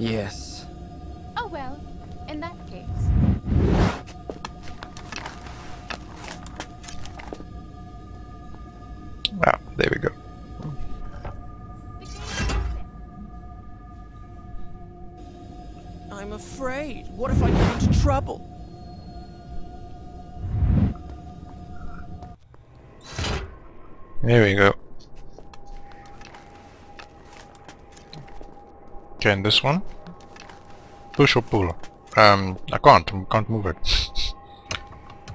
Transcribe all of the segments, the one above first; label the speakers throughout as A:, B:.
A: Yes.
B: Oh well, in that case.
C: Ah, there we go.
D: I'm afraid. What if I get into trouble?
C: There we go. Okay, and this one? Push or pull? Um, I can't, I can't move it.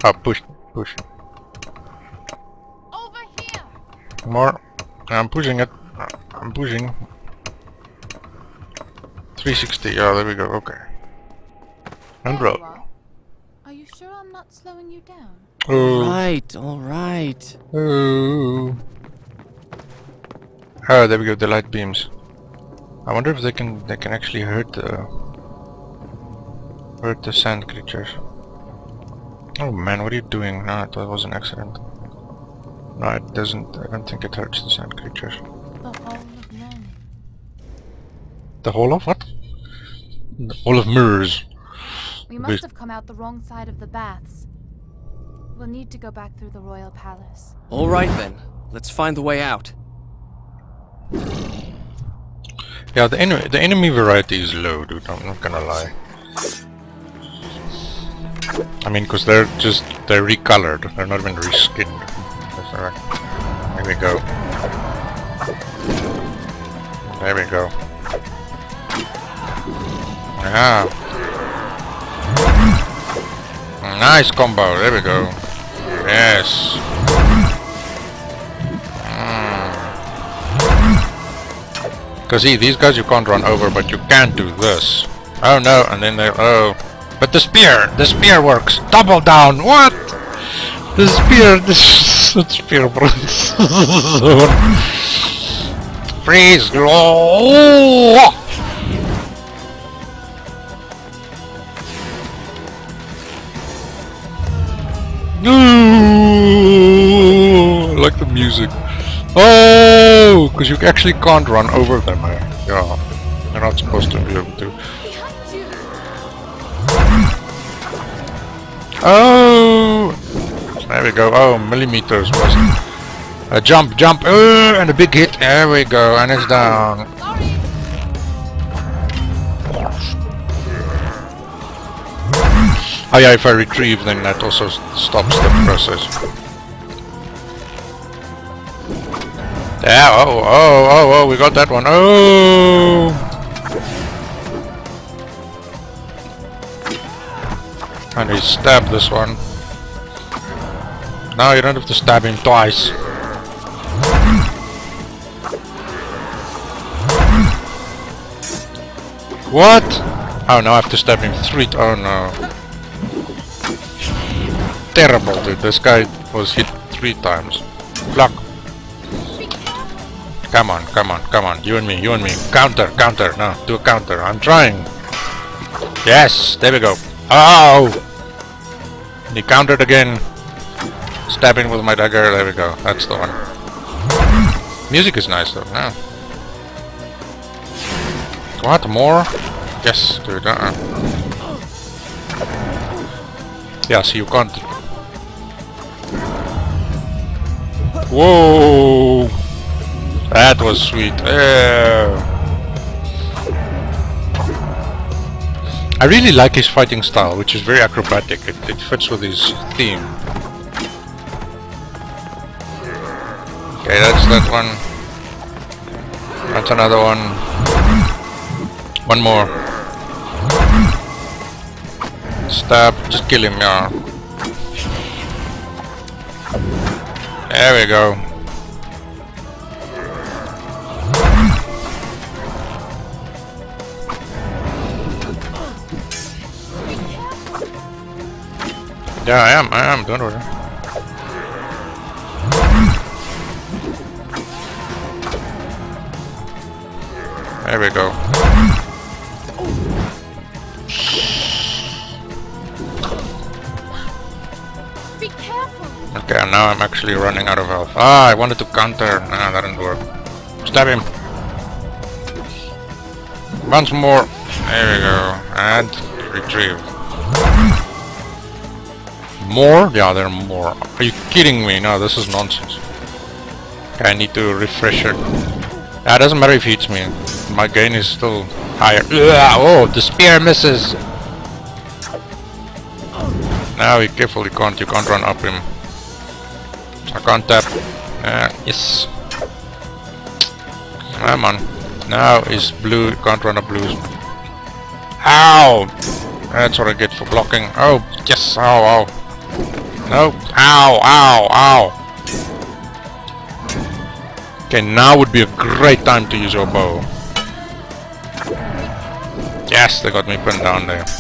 C: Ah, push, push.
B: Over here!
C: More. I'm pushing it. I'm pushing. 360, yeah, there we go, okay. And
B: There you
C: roll.
B: are. Are you sure I'm not slowing you down?
C: Oh,
D: Right, alright.
C: oh. Oh, there we go, the light beams. I wonder if they can they can actually hurt the hurt the sand creatures. Oh man, what are you doing? No, that was an accident. No, it doesn't. I don't think it hurts the sand creatures.
B: The Hall of Learning.
C: The whole of what? The whole of mirrors.
B: We must have come out the wrong side of the baths. We'll need to go back through the royal palace.
D: Alright then. Let's find the way out.
C: Yeah, the enemy the enemy variety is low, dude. I'm not gonna lie. I mean, cause they're just they're recolored. They're not even reskinned. That's alright. There we go. There we go. Yeah. Nice combo. There we go. Yes. Cause see, these guys you can't run over, but you can do this. Oh no, and then they oh, but the spear, the spear works. Double down. What? The spear, the spear, bro. Freeze! Oh! Like the music. Oh, because you actually can't run over them. eh? Yeah, you're not supposed to be able to. Oh, there we go. Oh, millimeters was a jump, jump, uh, and a big hit. There we go, and it's down. Oh yeah, if I retrieve, then that also stops the process. Yeah, oh, oh, oh, oh, we got that one. Oh! And he stabbed this one. Now you don't have to stab him twice. What? Oh, now I have to stab him three. oh no. Terrible, dude. This guy was hit three times. Block. Come on, come on, come on. You and me, you and me. Counter, counter. No, do a counter. I'm trying. Yes, there we go. Oh! He countered again. Stabbing with my dagger. There we go. That's the one. Music is nice though. Yeah. What more? Yes, dude. Uh -uh. Yeah, so you can't. Whoa! That was sweet. Yeah. I really like his fighting style, which is very acrobatic. It, it fits with his theme. Okay, that's that one. That's another one. One more. Stab. Just kill him, yeah. There we go. Yeah, I am, I am, don't worry. There we go.
B: Be careful!
C: Okay, now I'm actually running out of health. Ah, I wanted to counter. Nah, that didn't work. Stab him. Once more. There we go. And retrieve. More? Yeah, there are more. Are you kidding me? No, this is nonsense. I need to refresh it. Yeah, it doesn't matter if he hits me. My gain is still higher. Oh, the spear misses. Now be careful, you can't, you can't run up him. I can't tap. Uh, yes. Come on. Now is blue, can't run up blues. Ow! That's what I get for blocking. Oh, yes, ow, ow. No, ow, ow, ow. Okay, now would be a great time to use your bow. Yes, they got me pinned down there.